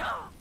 Stop!